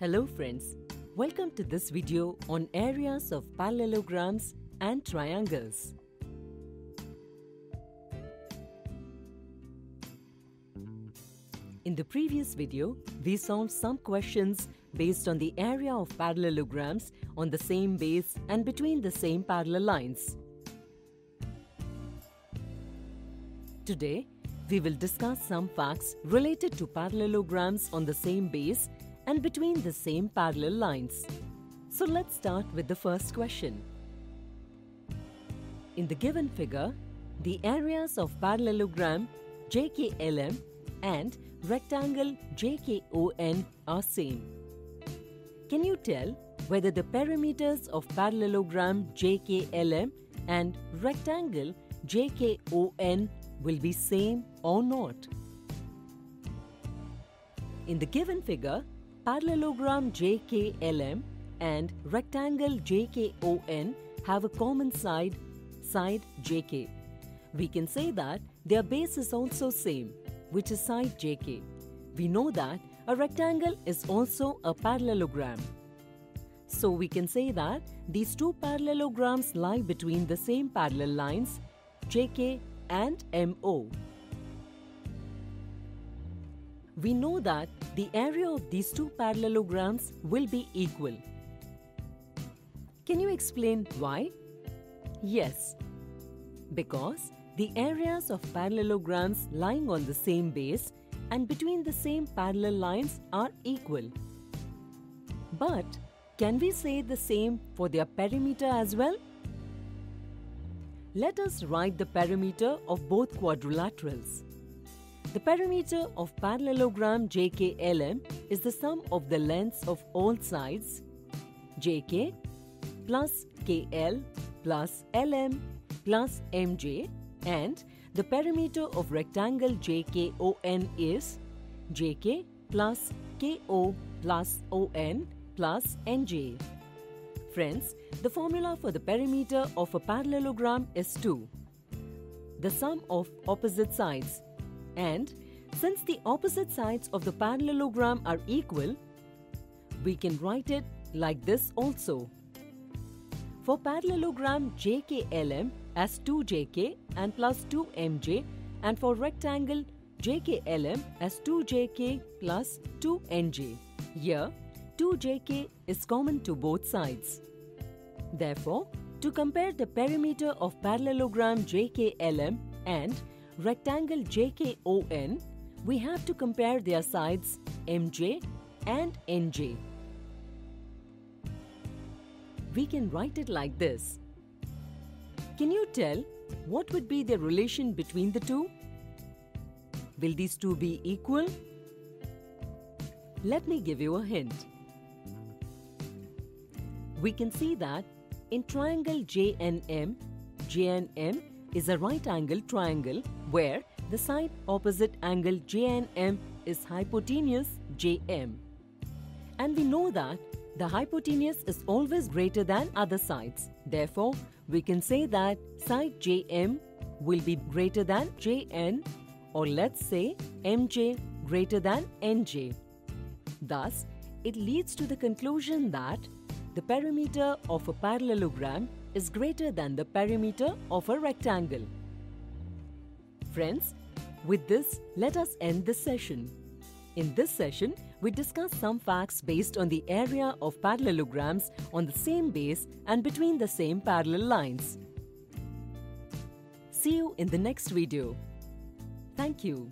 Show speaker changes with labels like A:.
A: Hello friends, welcome to this video on areas of parallelograms and triangles. In the previous video, we solved some questions based on the area of parallelograms on the same base and between the same parallel lines. Today, we will discuss some facts related to parallelograms on the same base and between the same parallel lines. So let's start with the first question. In the given figure, the areas of parallelogram JKLM and rectangle JKON are same. Can you tell whether the perimeters of parallelogram JKLM and rectangle JKON will be same or not? In the given figure, parallelogram JKLM and rectangle JKON have a common side, side JK. We can say that their base is also same, which is side JK. We know that a rectangle is also a parallelogram. So we can say that these two parallelograms lie between the same parallel lines JK and MO. We know that the area of these two parallelograms will be equal. Can you explain why? Yes, because the areas of parallelograms lying on the same base and between the same parallel lines are equal. But can we say the same for their perimeter as well? Let us write the perimeter of both quadrilaterals. The perimeter of parallelogram JKLM is the sum of the lengths of all sides JK plus KL plus LM plus MJ and the perimeter of rectangle JKON is JK plus KO plus ON plus NJ. Friends, the formula for the perimeter of a parallelogram is 2. The sum of opposite sides. And since the opposite sides of the parallelogram are equal, we can write it like this also. For parallelogram JKLM as 2JK and plus 2MJ and for rectangle JKLM as 2JK plus 2NJ. Here, 2jk is common to both sides. Therefore, to compare the perimeter of parallelogram JKLM and rectangle JKON, we have to compare their sides MJ and NJ. We can write it like this. Can you tell what would be the relation between the two? Will these two be equal? Let me give you a hint we can see that in triangle JNM, JNM is a right angle triangle where the side opposite angle JNM is hypotenuse JM. And we know that the hypotenuse is always greater than other sides. Therefore, we can say that side JM will be greater than JN or let's say MJ greater than NJ. Thus, it leads to the conclusion that the perimeter of a parallelogram is greater than the perimeter of a rectangle. Friends, with this, let us end this session. In this session, we discuss some facts based on the area of parallelograms on the same base and between the same parallel lines. See you in the next video. Thank you.